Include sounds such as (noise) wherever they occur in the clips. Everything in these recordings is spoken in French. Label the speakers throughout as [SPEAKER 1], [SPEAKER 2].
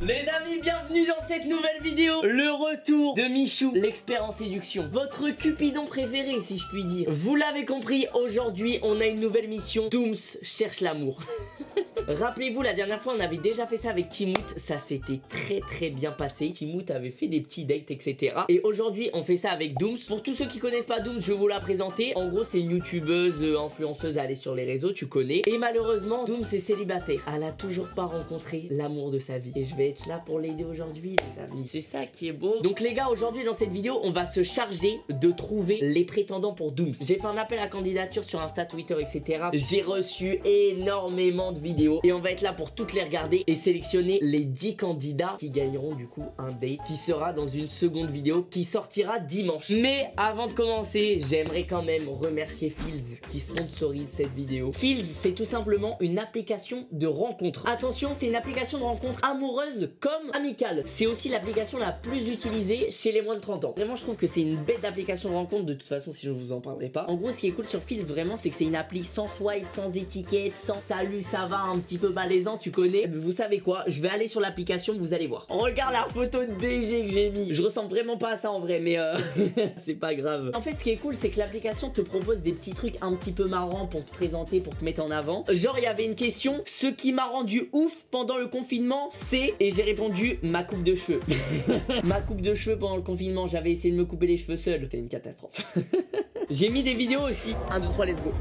[SPEAKER 1] Les amis, bienvenue dans cette nouvelle vidéo. Le retour de Michou, l'expert en séduction. Votre cupidon préféré, si je puis dire. Vous l'avez compris, aujourd'hui, on a une nouvelle mission. Dooms cherche l'amour (laughs) Rappelez-vous, la dernière fois, on avait déjà fait ça avec Timout. Ça s'était très très bien passé. Timout avait fait des petits dates, etc. Et aujourd'hui, on fait ça avec Dooms. Pour tous ceux qui connaissent pas Dooms, je vais vous la présenter. En gros, c'est une youtubeuse, euh, influenceuse à aller sur les réseaux, tu connais. Et malheureusement, Dooms est célibataire. Elle a toujours pas rencontré l'amour de sa vie. Et je vais être là pour l'aider aujourd'hui, les amis. C'est ça qui est beau. Donc, les gars, aujourd'hui, dans cette vidéo, on va se charger de trouver les prétendants pour Dooms. J'ai fait un appel à candidature sur Insta, Twitter, etc. J'ai reçu énormément de vidéos et on va être là pour toutes les regarder et sélectionner les 10 candidats qui gagneront du coup un date qui sera dans une seconde vidéo qui sortira dimanche. Mais avant de commencer, j'aimerais quand même remercier Fields qui sponsorise cette vidéo. Fields, c'est tout simplement une application de rencontre. Attention, c'est une application de rencontre amoureuse comme amicale. C'est aussi l'application la plus utilisée chez les moins de 30 ans. Vraiment, je trouve que c'est une bête d'application de rencontre. De toute façon, si je vous en parlerai pas. En gros, ce qui est cool sur Fields, vraiment, c'est que c'est une appli sans swipe, sans étiquette, sans salut, ça va, un petit peu malaisant, tu connais. Vous savez quoi Je vais aller sur l'application, vous allez voir. Regarde la photo de BG que j'ai mis. Je ressemble vraiment pas à ça en vrai, mais euh, (laughs) c'est pas grave. En fait, ce qui est cool, c'est que l'application te propose des petits trucs un petit peu marrants pour te présenter, pour te mettre en avant. Genre, il y avait une question ce qui m'a rendu ouf pendant le confinement, c'est. Et j'ai répondu ma coupe de cheveux. (laughs) ma coupe de cheveux pendant le confinement, j'avais essayé de me couper les cheveux seul. C'est une catastrophe. (laughs) j'ai mis des vidéos aussi. 1, 2, 3, let's go.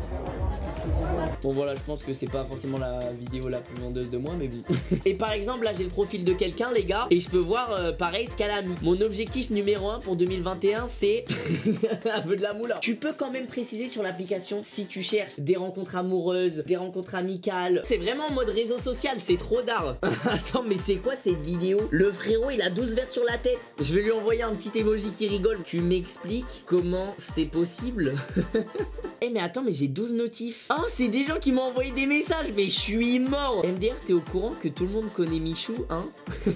[SPEAKER 1] Bon voilà, je pense que c'est pas forcément la vidéo la plus vendeuse de moi, mais bon. (laughs) et par exemple, là j'ai le profil de quelqu'un, les gars, et je peux voir euh, pareil ce qu'elle a mis. Mon objectif numéro 1 pour 2021, c'est (laughs) un peu de la moula. Tu peux quand même préciser sur l'application si tu cherches des rencontres amoureuses, des rencontres amicales. C'est vraiment en mode réseau social, c'est trop d'art. (laughs) Attends, mais c'est quoi cette vidéo? Le frérot, il a 12 verres sur la tête. Je vais lui envoyer un petit emoji qui rigole. Tu m'expliques comment c'est possible? Eh mais attends, mais j'ai 12 notifs. Oh, c'est des gens qui m'ont envoyé des messages, mais je suis mort. MDR, t'es au courant que tout le monde connaît Michou, hein (laughs)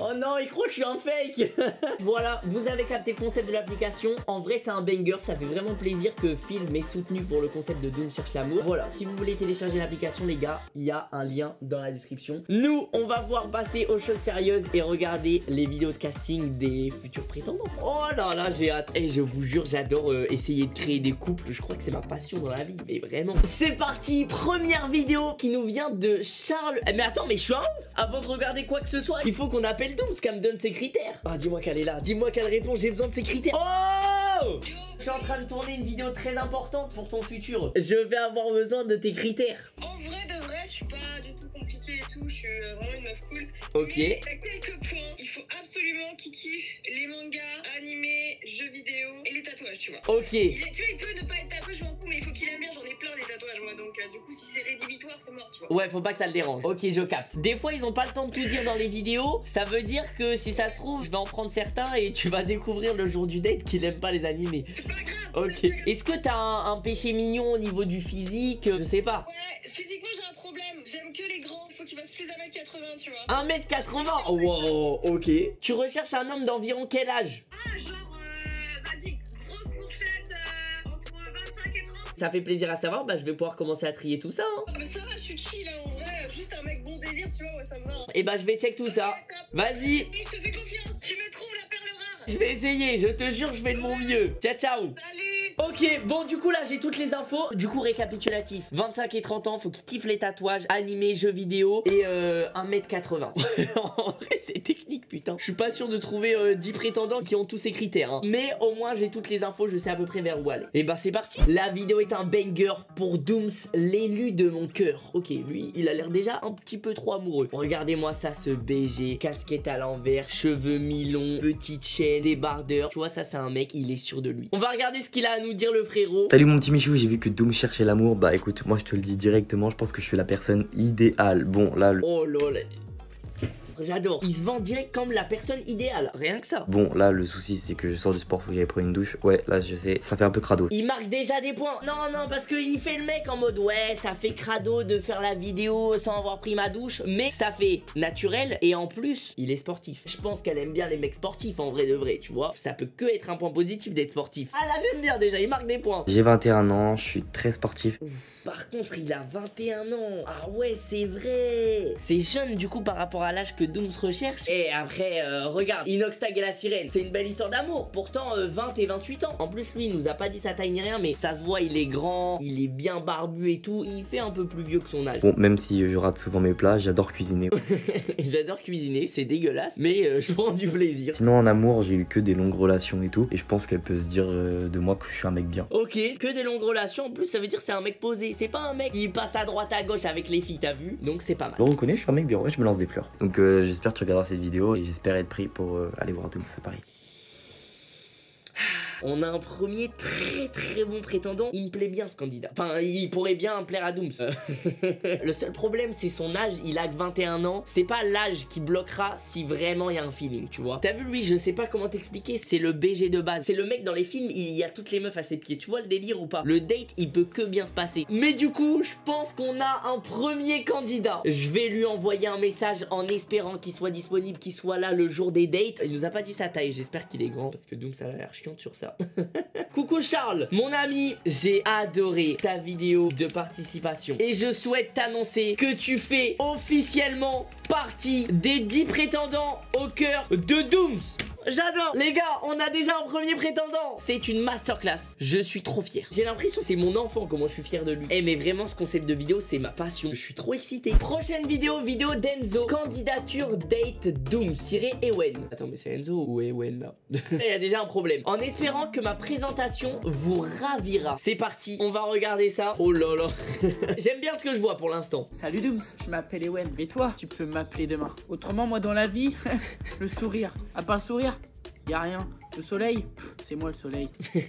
[SPEAKER 1] Oh non, il croit que je suis un fake. (laughs) voilà, vous avez capté le concept de l'application. En vrai, c'est un banger. Ça fait vraiment plaisir que Phil m'ait soutenu pour le concept de Doom cherche l'amour. Voilà, si vous voulez télécharger l'application, les gars, il y a un lien dans la description. Nous, on va pouvoir passer aux choses sérieuses et regarder les vidéos de casting des futurs prétendants. Oh là là, j'ai hâte. Et je vous jure, j'adore euh, essayer de créer des couples. Je crois que c'est ma passion dans la vie, mais vraiment. C'est parti, première vidéo qui nous vient de Charles. Eh, mais attends, mais je suis un ouf Avant de regarder quoi que ce soit, il faut qu'on appelle Dooms, qu'elle me donne ses critères. Ah, dis-moi qu'elle est là, dis-moi qu'elle répond, j'ai besoin de ses critères. Oh Je suis en train de tourner une vidéo très importante pour ton futur. Je vais avoir besoin de tes critères.
[SPEAKER 2] En vrai de vrai, je suis pas du tout compliquée et tout, je suis euh, vraiment une meuf cool.
[SPEAKER 1] Ok.
[SPEAKER 2] Mais t'as quelques points, il faut absolument qu'il kiffe les mangas, animés, jeux vidéo et les tatouages, tu vois.
[SPEAKER 1] Ok.
[SPEAKER 2] Il est, tu vois, il peut ne pas être tatoué, je m'en fous, mais il faut qu'il aime bien, j'en ai plein des tatouages moi, donc euh, du coup, si c'est rédhibitoire, c'est mort, tu vois.
[SPEAKER 1] Ouais, faut pas que ça le dérange. Ok, je capte. Des fois, ils ont pas le temps de tout dire dans les vidéos. Ça veut dire que si ça se trouve, je vais en prendre certains et tu vas découvrir le jour du date qu'il aime pas les animés.
[SPEAKER 2] C'est pas grave.
[SPEAKER 1] Ok. Est-ce que t'as un, un péché mignon au niveau du physique? Je sais pas.
[SPEAKER 2] Ouais, physiquement, j'ai un problème. J'aime que les grands, faut qu'il fasse plus d'un mètre 80, tu vois.
[SPEAKER 1] 1m80 Wow, ok. Tu recherches un homme d'environ quel âge?
[SPEAKER 2] Ah, genre, euh, vas-y, grosse fourchette euh, entre 25 et 30.
[SPEAKER 1] Ça fait plaisir à savoir, bah je vais pouvoir commencer à trier tout ça. Hein.
[SPEAKER 2] Ah, mais ça va, je suis chill, hein, en vrai. Juste un mec bon délire, tu vois, ouais, ça me va. hein.
[SPEAKER 1] Et bah je vais check tout ça. Vas-y,
[SPEAKER 2] je te fais confiance.
[SPEAKER 1] Je vais essayer, je te jure, je fais de mon mieux. Ciao, ciao. Ok, bon du coup là j'ai toutes les infos. Du coup récapitulatif. 25 et 30 ans, faut qu'ils kiffent les tatouages Animés, jeux vidéo Et euh, 1m80 (laughs) En vrai c'est technique putain. Je suis pas sûr de trouver euh, 10 prétendants qui ont tous ces critères hein. Mais au moins j'ai toutes les infos, je sais à peu près vers où aller. Et bah c'est parti. La vidéo est un banger pour Dooms L'élu de mon cœur. Ok lui il a l'air déjà un petit peu trop amoureux. Regardez-moi ça ce BG Casquette à l'envers, cheveux mi-longs Petite chaîne, débardeur. Tu vois ça c'est un mec, il est sûr de lui. On va regarder ce qu'il a à nous dire le frérot
[SPEAKER 3] Salut mon petit Michou, j'ai vu que Doom cherchait l'amour. Bah écoute, moi je te le dis directement, je pense que je suis la personne idéale. Bon, là, le...
[SPEAKER 1] Oh lol. J'adore. Il se vend direct comme la personne idéale. Rien que ça.
[SPEAKER 3] bon, là le souci c'est que je sors du sport, faut que j'aille prendre une douche. Ouais, là je sais, ça fait un peu crado.
[SPEAKER 1] Il marque déjà des points. Non, non, parce qu'il fait le mec en mode ouais, ça fait crado de faire la vidéo sans avoir pris ma douche. Mais ça fait naturel et en plus, il est sportif. Je pense qu'elle aime bien les mecs sportifs en vrai de vrai, tu vois. Ça peut que être un point positif d'être sportif. Ah là, j'aime bien déjà, il marque des points.
[SPEAKER 3] J'ai 21 ans, je suis très sportif.
[SPEAKER 1] Ouf, par contre, il a 21 ans. Ah ouais, c'est vrai. C'est jeune du coup par rapport à l'âge que Dooms recherche. Et après, euh, regarde, Inoxtag et la sirène, c'est une belle histoire d'amour. Pourtant, euh, 20 et 28 ans. En plus, lui, il nous a pas dit sa taille ni rien, mais ça se voit, il est grand, il est bien barbu et tout. Il fait un peu plus vieux que son âge.
[SPEAKER 3] Bon, même si je rate souvent mes plats, j'adore cuisiner. (laughs)
[SPEAKER 1] J'adore cuisiner, c'est dégueulasse, mais euh, je prends du plaisir.
[SPEAKER 3] Sinon, en amour, j'ai eu que des longues relations et tout. Et je pense qu'elle peut se dire euh, de moi que je suis un mec bien.
[SPEAKER 1] Ok, que des longues relations. En plus, ça veut dire c'est un mec posé. C'est pas un mec qui passe à droite à gauche avec les filles, t'as vu? Donc c'est pas mal.
[SPEAKER 3] Je reconnais, je suis un mec bien. Ouais, je me lance des fleurs. Donc euh, j'espère que tu regarderas cette vidéo et j'espère être pris pour euh, aller voir Dooms à Paris.
[SPEAKER 1] On a un premier très très bon prétendant. Il me plaît bien ce candidat. Enfin, il pourrait bien plaire à Dooms. (laughs) le seul problème, c'est son âge. Il a que 21 ans. C'est pas l'âge qui bloquera si vraiment il y a un feeling, tu vois. T'as vu lui, je sais pas comment t'expliquer. C'est le BG de base. C'est le mec dans les films, il y a toutes les meufs à ses pieds. Tu vois le délire ou pas? Le date, il peut que bien se passer. Mais du coup, je pense qu'on a un premier candidat. Je vais lui envoyer un message en espérant qu'il soit disponible, qu'il soit là le jour des dates. Il nous a pas dit sa taille. J'espère qu'il est grand parce que Dooms a l'air chiant sur ça. (laughs) Coucou Charles, mon ami, j'ai adoré ta vidéo de participation et je souhaite t'annoncer que tu fais officiellement partie des 10 prétendants au cœur de Dooms. J'adore. Les gars, on a déjà un premier prétendant. C'est une masterclass. Je suis trop fier. J'ai l'impression que c'est mon enfant comment je suis fier de lui. Eh mais vraiment ce concept de vidéo c'est ma passion. Je suis trop excité. Prochaine vidéo, vidéo d'Enzo. Candidature date Doom tiré Ewen Attends mais c'est Enzo ou Ewen là (laughs) Il y a déjà un problème. En espérant que ma présentation vous ravira. C'est parti, on va regarder ça. Oh là là. (laughs) J'aime bien ce que je vois pour l'instant.
[SPEAKER 4] Salut Dooms, je m'appelle Ewen. Et toi, tu peux m'appeler demain. Autrement, moi dans la vie, (laughs) le sourire. À part le sourire, y a rien. Le soleil, c'est moi le soleil. (laughs)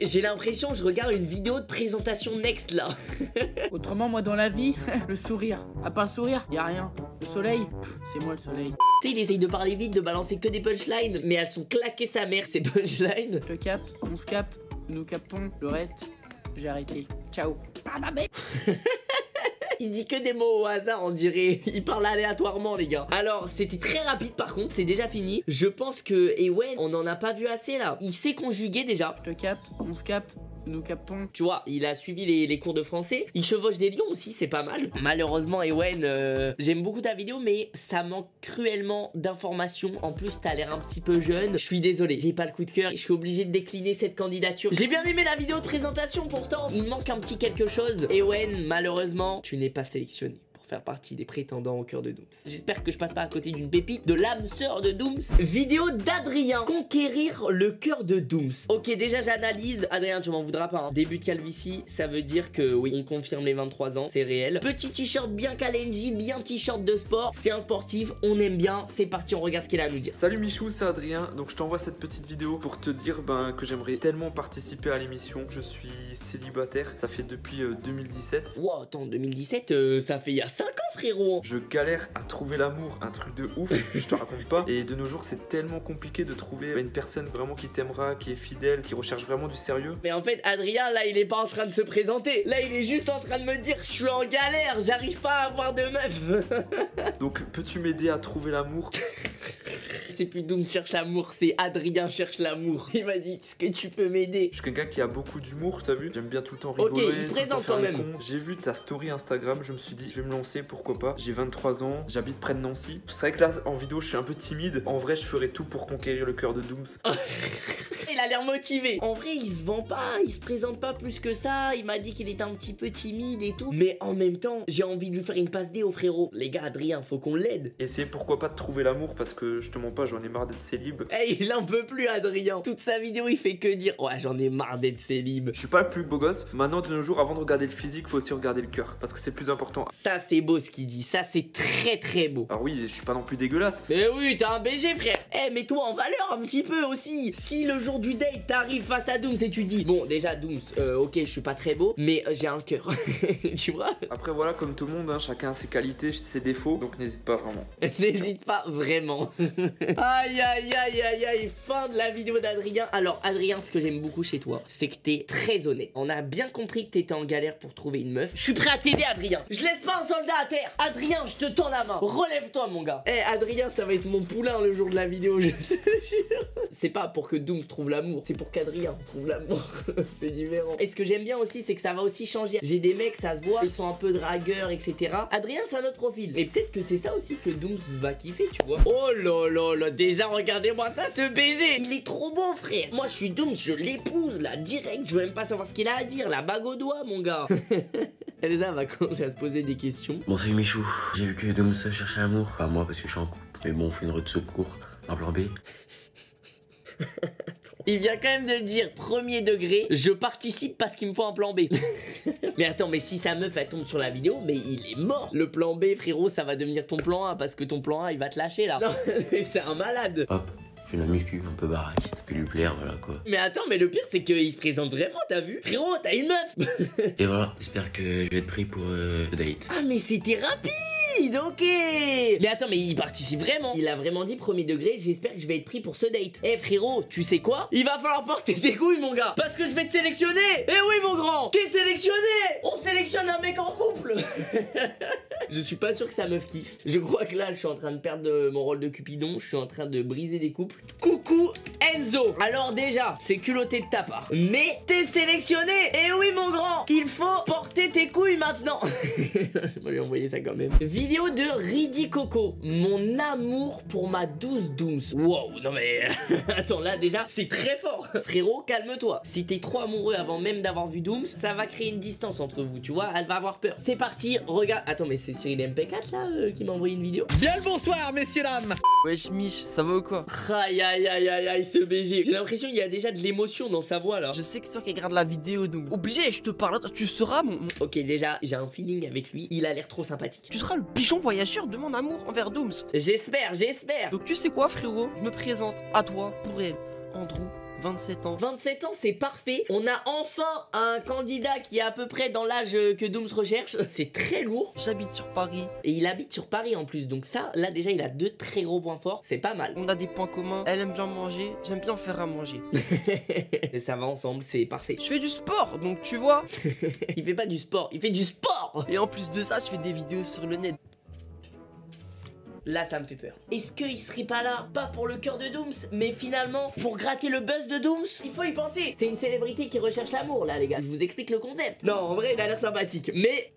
[SPEAKER 1] J'ai l'impression que je regarde une vidéo de présentation Next là (laughs)
[SPEAKER 4] Autrement, moi dans la vie, (laughs) le sourire. À part le sourire, y a rien. Le soleil, c'est moi le soleil.
[SPEAKER 1] Tu sais, il essaye de parler vite, de balancer que des punchlines, mais elles sont claquées sa mère, ces punchlines.
[SPEAKER 4] Je te capte, on se capte, nous captons. Le reste, j'ai arrêté. Ciao. Ah, bah, mais-
[SPEAKER 1] Il dit que des mots au hasard, on dirait. Il parle aléatoirement, les gars. Alors, c'était très rapide par contre, c'est déjà fini. Je pense que Ewen, on en a pas vu assez là. Il sait conjuguer déjà.
[SPEAKER 4] Je te capte, on se capte, nous captons.
[SPEAKER 1] Tu vois, il a suivi les, cours de français. Il chevauche des lions aussi, c'est pas mal. Malheureusement, Ewen, euh, j'aime beaucoup ta vidéo, mais ça manque cruellement d'informations. En plus, t'as l'air un petit peu jeune. Je suis désolé, j'ai pas le coup de cœur. Je suis obligé de décliner cette candidature. J'ai bien aimé la vidéo de présentation, pourtant. Il manque un petit quelque chose. Ewen, malheureusement, tu n'es pas sélectionné pour faire partie des prétendants au cœur de Dooms. J'espère que je passe pas à côté d'une pépite de l'âme sœur de Dooms. Vidéo d'Adrien. Conquérir le cœur de Dooms. Ok, déjà j'analyse. Adrien, tu m'en voudras pas. hein. Début de calvitie, ça veut dire que oui, on confirme les 23 ans, c'est réel. Petit t-shirt bien Kalenji, bien t-shirt de sport. C'est un sportif, on aime bien. C'est parti, on regarde ce qu'il a à nous dire.
[SPEAKER 5] Salut Michou, c'est Adrien. Donc je t'envoie cette petite vidéo pour te dire ben, que j'aimerais tellement participer à l'émission. Je suis célibataire, ça fait depuis euh, 2017.
[SPEAKER 1] Wow, attends, 2017, euh, ça fait il y a 5 ans, frérot.
[SPEAKER 5] Je galère à trouver l'amour, un truc de ouf, je te raconte pas. Et de nos jours, c'est tellement compliqué de trouver une personne vraiment qui t'aimera, qui est fidèle, qui recherche vraiment du sérieux.
[SPEAKER 1] Mais en fait, Adrien, là, il est pas en train de se présenter. Là, il est juste en train de me dire, je suis en galère, j'arrive pas à avoir de meuf. (laughs)
[SPEAKER 5] Donc peux-tu m'aider à trouver l'amour? (laughs)
[SPEAKER 1] c'est plus Doom cherche l'amour, c'est Adrien cherche l'amour. (laughs) Il m'a dit, est-ce que tu peux m'aider?
[SPEAKER 5] Je suis quelqu'un qui a beaucoup d'humour, t'as vu? J'aime bien tout le temps
[SPEAKER 1] Ok,
[SPEAKER 5] rigoler.
[SPEAKER 1] il se présente quand même.
[SPEAKER 5] J'ai vu ta story Instagram, je me suis dit, je vais me lancer, pourquoi pas? J'ai 23 ans, j'habite près de Nancy. C'est vrai que là, en vidéo, je suis un peu timide. En vrai, je ferais tout pour conquérir le cœur de Dooms. (laughs)
[SPEAKER 1] Il a l'air motivé. En vrai, il se vend pas, il se présente pas plus que ça. Il m'a dit qu'il était un petit peu timide et tout. Mais en même temps, j'ai envie de lui faire une passe D au frérot. Les gars, Adrien, faut qu'on l'aide.
[SPEAKER 5] Essayez pourquoi pas de trouver l'amour parce que je te mens pas, j'en ai marre d'être célib.
[SPEAKER 1] Eh, il en peut plus, Adrien. Toute sa vidéo, il fait que dire Ouais, j'en ai marre d'être célib.
[SPEAKER 5] Je suis pas le plus beau gosse. Maintenant, de nos jours, avant de regarder le physique, faut aussi regarder le cœur parce que c'est plus important.
[SPEAKER 1] Ça, c'est beau ce qu'il dit. Ça, c'est très très beau.
[SPEAKER 5] Alors oui, je suis pas non plus dégueulasse.
[SPEAKER 1] Mais oui, t'as un BG, frère. Eh, mets-toi en valeur un petit peu aussi. Si le jour du date, t'arrives face à Dooms et tu dis Bon, déjà, Dooms, euh, ok, je suis pas très beau, mais euh, j'ai un cœur. (laughs) tu vois
[SPEAKER 5] Après voilà, comme tout le monde, hein, chacun a ses qualités, ses défauts, donc n'hésite pas vraiment. (laughs)
[SPEAKER 1] N'hésite pas vraiment. (laughs) aïe aïe aïe aïe aïe, fin de la vidéo d'Adrien. Alors Adrien, ce que j'aime beaucoup chez toi, c'est que t'es très honnête. On a bien compris que t'étais en galère pour trouver une meuf. Je suis prêt à t'aider Adrien. Je laisse pas un soldat à terre. Adrien, je te tends la main. Relève-toi mon gars. Eh Adrien, ça va être mon poulain le jour de la vidéo, je te jure. C'est pas pour que Doom trouve l'amour, c'est pour qu'Adrien trouve l'amour. (laughs) c'est différent. Et ce que j'aime bien aussi, c'est que ça va aussi changer. J'ai des mecs, ça se voit, ils sont un peu dragueurs, etc. Adrien, c'est un autre profil. Et peut-être que c'est ça aussi que Dooms va kiffer, tu vois. Oh là là là, déjà regardez-moi ça, ce BG. Il est trop beau, frère. Moi, je suis Dooms, je l'épouse là, direct. Je veux même pas savoir ce qu'il a à dire. La bague au doigt, mon gars. (laughs) Elsa va commencer à se poser des questions.
[SPEAKER 3] Bon, salut Michou. J'ai vu que Dooms cherchait l'amour. Pas moi parce que je suis en couple. Mais bon, on fait une route de secours. Un plan B. (laughs)
[SPEAKER 1] Il vient quand même de dire premier degré, je participe parce qu'il me faut un plan B. (laughs) mais attends, mais si sa meuf elle tombe sur la vidéo, mais il est mort. Le plan B, frérot, ça va devenir ton plan A parce que ton plan A il va te lâcher là. Non, (laughs) mais c'est un malade.
[SPEAKER 3] Hop, je la muscu, un peu baraque. Ça peut lui plaire, voilà quoi.
[SPEAKER 1] Mais attends, mais le pire c'est qu'il se présente vraiment, t'as vu? Frérot, t'as une meuf
[SPEAKER 3] Et voilà, j'espère que je vais être pris pour euh, le date.
[SPEAKER 1] Ah, mais c'était rapide Ok. Mais attends, mais il participe vraiment. Il a vraiment dit premier degré, j'espère que je vais être pris pour ce date. Eh frérot, tu sais quoi? Il va falloir porter tes couilles mon gars. Parce que je vais te sélectionner. Eh oui mon grand. T'es sélectionné. On sélectionne un mec en couple (laughs) Je suis pas sûr que sa meuf kiffe. Je crois que là, je suis en train de perdre de- mon rôle de Cupidon. Je suis en train de briser des couples. Coucou Enzo Alors déjà, c'est culotté de ta part. Mais t'es sélectionné Eh oui mon grand Il faut porter tes couilles maintenant (laughs) Je vais lui envoyer ça quand même. Vidéo de Ridi Coco. Mon amour pour ma douce Dooms. Wow, non mais... (laughs) Attends, là déjà, c'est très fort. Frérot, calme-toi. Si t'es trop amoureux avant même d'avoir vu Dooms, ça va créer une distance entre vous, tu vois. Elle va avoir peur. C'est parti, regarde. Attends, mais c'est Cyril MP4 là euh, qui m'a envoyé une vidéo
[SPEAKER 6] Bien le bonsoir, messieurs, dames
[SPEAKER 7] Wesh Mich, ça va ou quoi?
[SPEAKER 1] Aïe aïe aïe aïe aïe, ce BG. J'ai l'impression qu'il y a déjà de l'émotion dans sa voix là.
[SPEAKER 7] Je sais que c'est toi qui regarde la vidéo, donc obligé, je te parle, tu seras mon, mon-
[SPEAKER 1] Ok, déjà, j'ai un feeling avec lui. Il a l'air trop sympathique.
[SPEAKER 7] Tu seras le pigeon voyageur de mon amour envers Dooms.
[SPEAKER 1] J'espère, j'espère.
[SPEAKER 7] Donc tu sais quoi frérot? Je me présente à toi, pour elle, Andrew, 27 ans.
[SPEAKER 1] 27 ans, c'est parfait. On a enfin un candidat qui est à peu près dans l'âge euh, que Dooms recherche. (laughs) C'est très lourd.
[SPEAKER 7] J'habite sur Paris,
[SPEAKER 1] Et il habite sur Paris en plus. Donc ça, là déjà, il a deux très gros points forts. C'est pas mal.
[SPEAKER 7] on a des points communs, elle aime bien manger, j'aime bien faire à manger. (laughs)
[SPEAKER 1] Ça va ensemble, c'est parfait.
[SPEAKER 7] Je fais du sport, donc tu vois. (laughs)
[SPEAKER 1] Il fait pas du sport, il fait du sport
[SPEAKER 7] Et en plus de ça, je fais des vidéos sur le net.
[SPEAKER 1] Là, ça me fait peur. Est-ce qu'il serait pas là, pas pour le cœur de Dooms, mais finalement pour gratter le buzz de Dooms? Il faut y penser. C'est une célébrité qui recherche l'amour, là, les gars. Je vous explique le concept. Non, en vrai, il a l'air sympathique, mais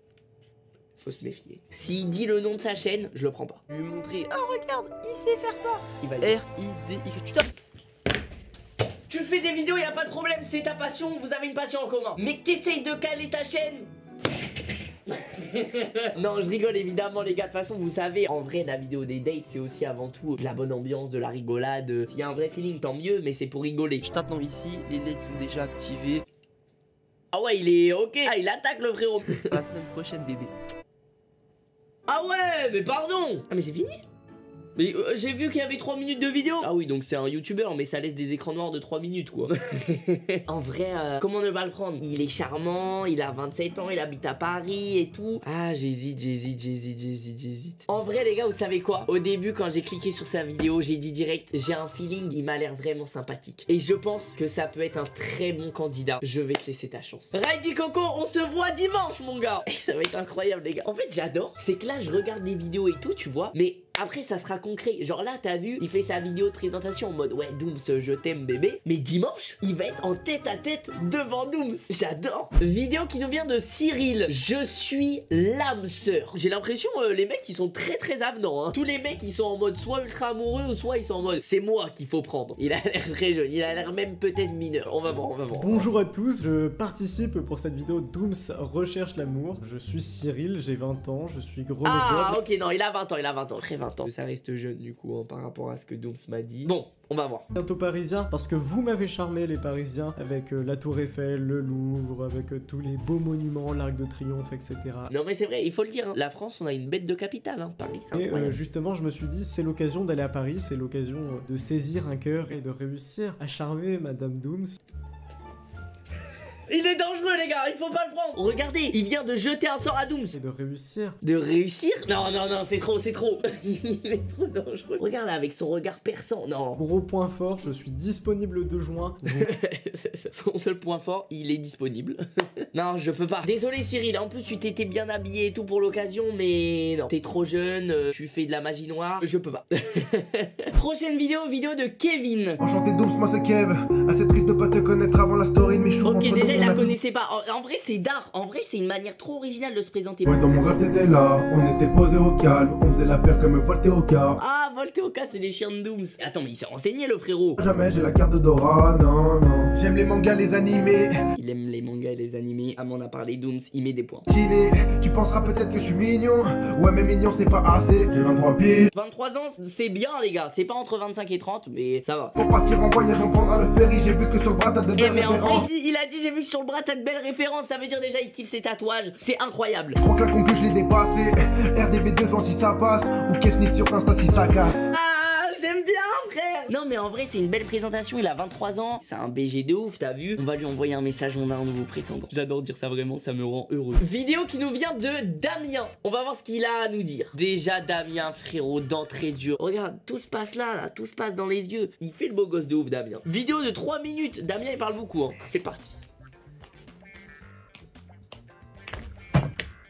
[SPEAKER 1] faut se méfier. S'il dit le nom de sa chaîne, je le prends pas.
[SPEAKER 7] Lui montrer, ah regarde, il sait faire ça.
[SPEAKER 1] Il va le dire.
[SPEAKER 7] R-I-D-Y. Tu tapes.
[SPEAKER 1] Tu fais des vidéos, y a pas de problème, c'est ta passion, vous avez une passion en commun. Mais que t'essayes de caler ta chaîne. (laughs) non, je rigole évidemment, les gars. De toute façon, vous savez, en vrai, la vidéo des dates, c'est aussi avant tout de la bonne ambiance, de la rigolade. S'il y a un vrai feeling, tant mieux, mais c'est pour rigoler.
[SPEAKER 7] Je t'attends ici, les LED sont déjà activés.
[SPEAKER 1] Ah ouais, il est ok. Ah, il attaque le frérot.
[SPEAKER 7] La semaine prochaine, bébé.
[SPEAKER 1] ah ouais, mais pardon. Ah, mais c'est fini mais euh, j'ai vu qu'il y avait 3 minutes de vidéo. Ah oui donc c'est un youtubeur mais ça laisse des écrans noirs de 3 minutes quoi. (laughs) En vrai euh, comment ne pas le prendre? Il est charmant, il a 27 ans, il habite à Paris et tout. Ah j'hésite, j'hésite, j'hésite, j'hésite, j'hésite. En vrai les gars vous savez quoi? Au début quand j'ai cliqué sur sa vidéo j'ai dit direct J'ai un feeling, il m'a l'air vraiment sympathique. Et je pense que ça peut être un très bon candidat. Je vais te laisser ta chance. Raidi Coco on se voit dimanche mon gars! Et ça va être incroyable les gars. En fait j'adore C'est que là je regarde des vidéos et tout tu vois Mais après, ça sera concret. Genre là, t'as vu, il fait sa vidéo de présentation en mode ouais, Dooms, je t'aime bébé. Mais dimanche, il va être en tête à tête devant Dooms. J'adore. Vidéo qui nous vient de Cyril. Je suis l'âme sœur. J'ai l'impression, euh, les mecs, ils sont très très avenants. Hein. Tous les mecs, ils sont en mode soit ultra amoureux ou soit ils sont en mode c'est moi qu'il faut prendre. Il a l'air très jeune, il a l'air même peut-être mineur. On va voir, on va voir.
[SPEAKER 8] Bonjour à tous, je participe pour cette vidéo Dooms recherche l'amour. Je suis Cyril, j'ai 20 ans, je suis gros
[SPEAKER 1] Ah, ok, non, il a 20 ans, il a 20 ans. Très 20 ans. Ça reste jeune du coup hein, par rapport à ce que Dooms m'a dit. Bon, on va voir.
[SPEAKER 8] bientôt parisien parce que vous m'avez charmé les parisiens avec euh, la Tour Eiffel, le Louvre, avec euh, tous les beaux monuments, l'Arc de Triomphe, etc.
[SPEAKER 1] Non mais c'est vrai, il faut le dire. hein. La France, on a une bête de capitale. Hein. Paris, c'est
[SPEAKER 8] Et euh, justement, je me suis dit, c'est l'occasion d'aller à Paris, c'est l'occasion euh, de saisir un cœur et de réussir à charmer Madame Dooms.
[SPEAKER 1] Il est dangereux, les gars, il faut pas le prendre. Regardez, il vient de jeter un sort à Dooms.
[SPEAKER 8] Et de réussir.
[SPEAKER 1] De réussir Non, non, non, c'est trop, c'est trop. (laughs) il est trop dangereux. Regarde là, avec son regard perçant. Non.
[SPEAKER 8] Gros point fort, je suis disponible le 2 juin. (laughs)
[SPEAKER 1] son seul point fort, il est disponible. (laughs) non, je peux pas. Désolé, Cyril. En plus, tu t'étais bien habillé et tout pour l'occasion, mais non. T'es trop jeune, euh, tu fais de la magie noire. Je peux pas. Prochaine vidéo, vidéo de Kevin.
[SPEAKER 9] Enchanté Dooms, moi c'est Kev. Assez triste de pas te connaître avant la story de Michou.
[SPEAKER 1] Ok,
[SPEAKER 9] Entre
[SPEAKER 1] déjà,
[SPEAKER 9] on
[SPEAKER 1] la connaissait pas. En, en vrai, c'est d'art. En vrai, c'est une manière trop originale de se présenter.
[SPEAKER 9] Ouais, dans mon rêve t'étais là. On était posé au calme. On faisait la paire comme Volté au car.
[SPEAKER 1] Ah, Volteoka, c'est les chiens de Dooms. Attends, mais il s'est renseigné, le frérot.
[SPEAKER 9] Jamais j'ai la carte de Dora, non, non. J'aime les mangas, les animés.
[SPEAKER 1] Il aime les mangas et les animés. À m'en a parlé Dooms, il met des points.
[SPEAKER 9] Tiné, tu penseras peut-être que je suis mignon. Ouais, mais mignon c'est pas assez. J'ai 23 piges.
[SPEAKER 1] 23 ans, c'est bien, les gars. C'est pas entre 25 et 30, mais ça va.
[SPEAKER 9] Pour partir en voyage, on prendra le ferry. J'ai vu que sur le bras t'as de
[SPEAKER 1] Eh
[SPEAKER 9] belles références.
[SPEAKER 1] il il a dit j'ai vu que sur le bras t'as de belles références, ça veut dire déjà il kiffe ses tatouages, c'est incroyable.
[SPEAKER 9] Crois que la conclu, je l'ai dépassé. RDV 2 juin si ça passe. Ou Kefni sur Insta si ça casse.
[SPEAKER 1] Ah, j'aime bien frère Non mais en vrai c'est une belle présentation, il a 23 ans, c'est un BG de ouf, t'as vu On va lui envoyer un message, on a un nouveau prétendant. J'adore dire ça vraiment, ça me rend heureux. Vidéo qui nous vient de Damien, on va voir ce qu'il a à nous dire. Déjà Damien frérot, d'entrée de jeu. Regarde, tout se passe là, là, tout se passe dans les yeux. Il fait le beau gosse de ouf Damien. Vidéo de 3 minutes, Damien il parle beaucoup, hein. c'est parti.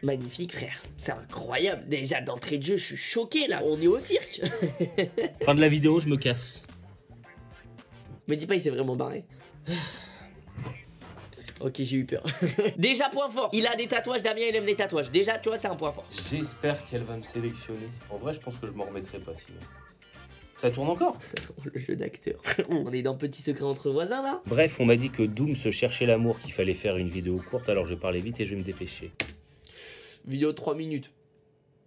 [SPEAKER 1] Magnifique frère, c'est incroyable. Déjà d'entrée de jeu, je suis choqué là. On est au cirque. (laughs)
[SPEAKER 10] Fin de la vidéo, je me casse.
[SPEAKER 1] Me dis pas, il s'est vraiment barré. (sighs) Ok, j'ai eu peur. (laughs) Déjà, point fort. Il a des tatouages. Damien, il aime les tatouages. Déjà, tu vois, c'est un point fort.
[SPEAKER 10] J'espère qu'elle va me sélectionner. En vrai, je pense que je m'en remettrai pas sinon. Ça tourne encore? (laughs)
[SPEAKER 1] Le jeu d'acteur. On est dans Petit Secret entre voisins là?
[SPEAKER 10] Bref, on m'a dit que Doom se cherchait l'amour, qu'il fallait faire une vidéo courte, alors je parler vite et je vais me dépêcher.
[SPEAKER 1] Vidéo de 3 minutes.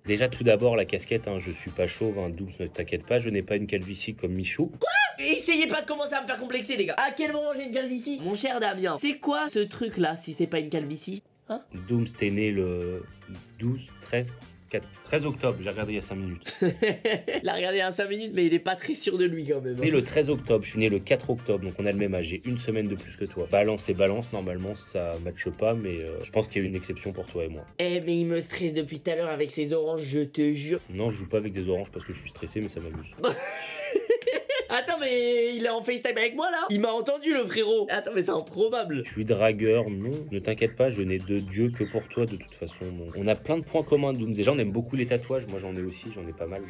[SPEAKER 10] Déjà, tout d'abord, la casquette, hein, je suis pas chauve, hein, Doom, ne t'inquiète pas, je n'ai pas une calvitie comme Michou.
[SPEAKER 1] Essayez pas de commencer à me faire complexer, les gars. À quel moment j'ai une calvitie? Mon cher Damien, c'est quoi ce truc là si c'est pas une calvitie?
[SPEAKER 10] Doom, t'es né le 12, 13, 4, 13 octobre, j'ai regardé il y a 5 minutes. (laughs)
[SPEAKER 1] Il a regardé un 5 minutes, mais il est pas très sûr de lui quand même. hein.
[SPEAKER 10] Né le 13 octobre, je suis né le 4 octobre, donc on a le même âge, j'ai une semaine de plus que toi. Balance et balance, normalement ça matche pas, mais euh, je pense qu'il y a une exception pour toi et moi.
[SPEAKER 1] Eh, mais il me stresse depuis tout à l'heure avec ses oranges, je te jure.
[SPEAKER 10] Non, je joue pas avec des oranges parce que je suis stressé, mais ça m'amuse. (laughs)
[SPEAKER 1] Attends, mais il est en FaceTime avec moi là Il m'a entendu le frérot. Attends, mais c'est improbable.
[SPEAKER 10] Je suis dragueur, non. Ne t'inquiète pas, je n'ai de Dieu que pour toi de toute façon. On a plein de points communs, Dooms. Déjà, on aime beaucoup les tatouages. Moi, j'en ai aussi, j'en ai pas mal.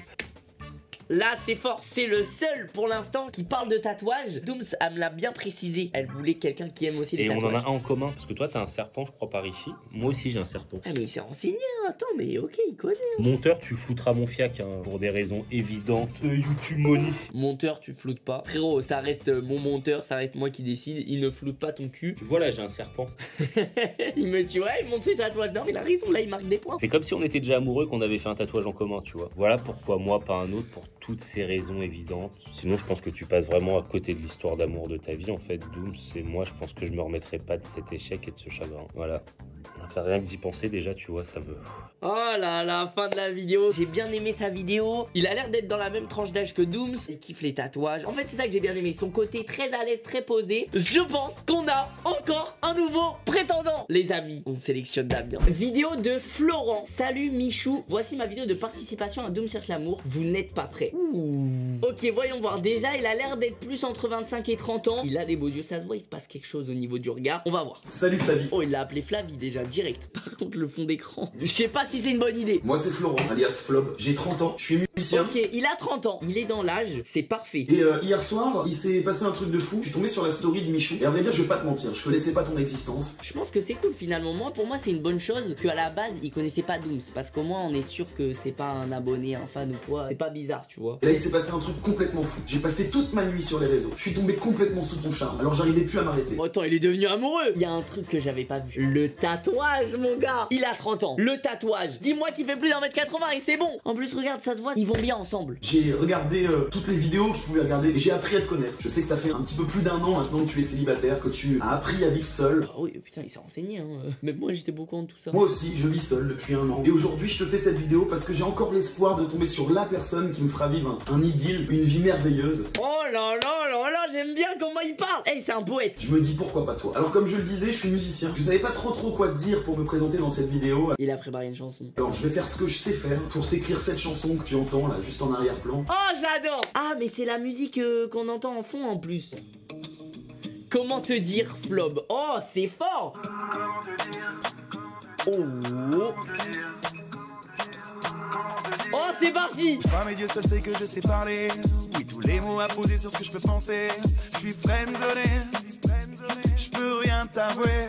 [SPEAKER 1] Là, c'est fort. C'est le seul pour l'instant qui parle de tatouage. Dooms, elle me l'a bien précisé. Elle voulait quelqu'un qui aime aussi les
[SPEAKER 10] Et on en
[SPEAKER 1] tatouages.
[SPEAKER 10] a un en commun parce que toi, t'as un serpent, je crois, par ici. Moi aussi, j'ai un serpent.
[SPEAKER 1] Ah, mais il s'est renseigné. hein. Attends, mais ok, il connaît.
[SPEAKER 10] Monteur, tu foutras mon fiac hein, pour des raisons évidentes. Euh, YouTube money.
[SPEAKER 1] Monteur, tu floutes pas. Frérot, ça reste mon monteur, ça reste moi qui décide. Il ne floute pas ton cul.
[SPEAKER 10] Tu vois, là, j'ai un serpent. (laughs)
[SPEAKER 1] il me tue, ouais, il monte ses tatouages. Non, mais il a raison, là, il marque des points.
[SPEAKER 10] C'est comme si on était déjà amoureux, qu'on avait fait un tatouage en commun, tu vois. Voilà pourquoi moi, pas un autre, pour toutes ces raisons évidentes. Sinon, je pense que tu passes vraiment à côté de l'histoire d'amour de ta vie, en fait, Dooms. Et moi, je pense que je me remettrai pas de cet échec et de ce chagrin. Voilà. Enfin, rien que d'y penser, déjà, tu vois, ça me.
[SPEAKER 1] Oh là là, fin de la vidéo. J'ai bien aimé sa vidéo. Il a l'air d'être dans la même tranche d'âge que Dooms. Il kiffe les tatouages. En fait, c'est ça que j'ai bien aimé. Son côté très à l'aise, très posé. Je pense qu'on a encore un nouveau prétendant. Les amis, on sélectionne Damien. Vidéo de Florent. Salut Michou. Voici ma vidéo de participation à Doom cherche l'amour. Vous n'êtes pas prêts. Ok, voyons voir. Déjà, il a l'air d'être plus entre 25 et 30 ans. Il a des beaux yeux, ça se voit. Il se passe quelque chose au niveau du regard. On va voir.
[SPEAKER 11] Salut Flavie.
[SPEAKER 1] Oh, il l'a appelé Flavie déjà, direct. (laughs) Par contre, le fond d'écran. Je sais pas si c'est une bonne idée.
[SPEAKER 11] Moi c'est Florent, alias Flob. J'ai 30 ans, je suis musicien.
[SPEAKER 1] Ok, il a 30 ans, il est dans l'âge, c'est parfait.
[SPEAKER 11] Et euh, hier soir, il s'est passé un truc de fou. Je suis tombé sur la story de Michou. Et à vrai dire, je vais pas te mentir, je connaissais pas ton existence.
[SPEAKER 1] Je pense que c'est cool finalement. Moi, pour moi, c'est une bonne chose qu'à la base, il connaissait pas Dooms. Parce qu'au moins, on est sûr que c'est pas un abonné, un fan ou quoi. C'est pas bizarre, tu vois.
[SPEAKER 11] Et là, il s'est passé un truc complètement fou. J'ai passé toute ma nuit sur les réseaux. Je suis tombé complètement sous ton charme. Alors j'arrivais plus à m'arrêter.
[SPEAKER 1] Attends, il est devenu amoureux. Il y a un truc que j'avais pas vu. Le tatouage, mon gars. Il a 30 ans. Le tatouage. Dis-moi qu'il fait plus d'un mètre 80 et c'est bon. En plus, regarde, ça se voit. Ils vont bien ensemble.
[SPEAKER 11] J'ai regardé euh, toutes les vidéos que je pouvais regarder et j'ai appris à te connaître. Je sais que ça fait un petit peu plus d'un an maintenant que tu es célibataire, que tu as appris à vivre seul.
[SPEAKER 1] Ah oui, putain, il s'est renseigné. Hein. (laughs) Même moi, j'étais beaucoup en tout ça.
[SPEAKER 11] Moi aussi, je vis seul depuis un an. Et aujourd'hui, je te fais cette vidéo parce que j'ai encore l'espoir de tomber sur la personne qui me fera vivre un, un idylle, une vie merveilleuse.
[SPEAKER 1] Oh là là là là, j'aime bien comment il parle. Eh, c'est un poète.
[SPEAKER 11] Je me dis pourquoi pas toi. Alors comme je le disais, je suis musicien. Je savais pas trop trop quoi dire pour me présenter dans cette vidéo.
[SPEAKER 1] Il a préparé une chanson.
[SPEAKER 11] Alors je vais faire ce que je sais faire pour t'écrire cette chanson que tu entends là, juste en arrière-plan.
[SPEAKER 1] Oh, j'adore. Ah, mais c'est la musique euh, qu'on entend en fond en plus. Comment te dire, Flob? Oh, c'est fort Oh Oh, c'est parti
[SPEAKER 12] Femme et Dieu seul sait que je sais parler. Oui, tous les mots à poser sur ce que je peux penser. Je suis friendzoné. Je peux rien t'avouer.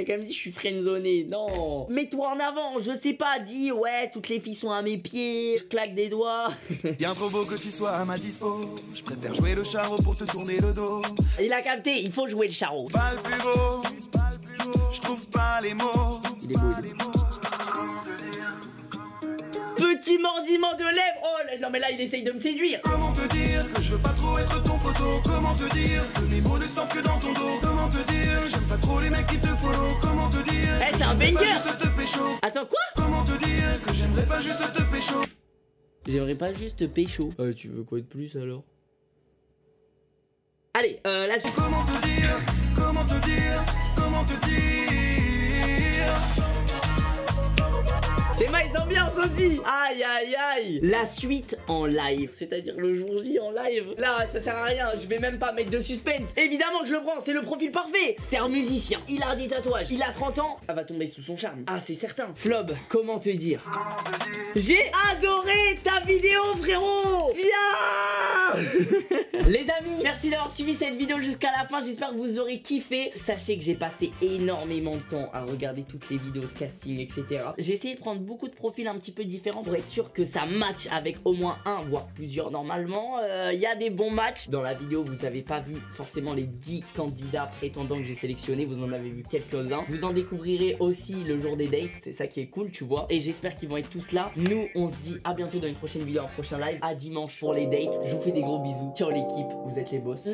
[SPEAKER 1] T'as quand même dit je suis friendzoné. Non. Mets-toi en avant. Je sais pas. Dis ouais, toutes les filles sont à mes pieds. Je claque des doigts. (laughs)
[SPEAKER 12] Bien trop beau que tu sois à ma dispo. Je préfère jouer le charreau pour te tourner le dos.
[SPEAKER 1] Il a capté. Il faut jouer le charreau.
[SPEAKER 12] Pas le plus beau. Je trouve pas les mots.
[SPEAKER 1] Il est beau. Il est beau. Petit mordiment de lèvres. Oh là, non mais là il essaye de me séduire.
[SPEAKER 12] Comment te dire que je veux pas trop être ton poteau? Comment te dire que les mots ne sortent que dans ton dos? Comment te dire? J'aime pas trop les mecs qui te follow. Comment te dire
[SPEAKER 1] Eh c'est un banger.
[SPEAKER 12] te pécho?
[SPEAKER 1] Attends quoi?
[SPEAKER 12] Comment te dire que j'aimerais pas juste te pécho?
[SPEAKER 1] J'aimerais pas juste pécho. Euh tu veux quoi de plus alors? Allez euh la suite.
[SPEAKER 12] Comment te dire? Comment te dire? Comment te dire?
[SPEAKER 1] Les mailles ambiance aussi Aïe aïe aïe La suite en live, c'est-à-dire le jour J en live. Là, ça sert à rien, je vais même pas mettre de suspense. Évidemment que je le prends, c'est le profil parfait C'est un musicien, il a des tatouages, il a 30 ans, ça va tomber sous son charme. Ah, c'est certain. Flob, comment te dire? J'ai adoré ta vidéo, frérot Viens (laughs) Les amis, merci d'avoir suivi cette vidéo jusqu'à la fin, j'espère que vous aurez kiffé. Sachez que j'ai passé énormément de temps à regarder toutes les vidéos de casting, etc. J'ai essayé de prendre beaucoup de profils un petit peu différents pour être sûr que ça match avec au moins un, voire plusieurs normalement. Il y a des bons matchs. Dans la vidéo, vous avez pas vu forcément les 10 candidats prétendants que j'ai sélectionnés, vous en avez vu quelques-uns. Vous en découvrirez aussi le jour des dates, c'est ça qui est cool, tu vois. Et j'espère qu'ils vont être tous là. Nous, on se dit à bientôt dans une prochaine vidéo, un prochain live, à dimanche pour les dates. Je vous fais des gros bisous. Ciao l'équipe, vous êtes les boss.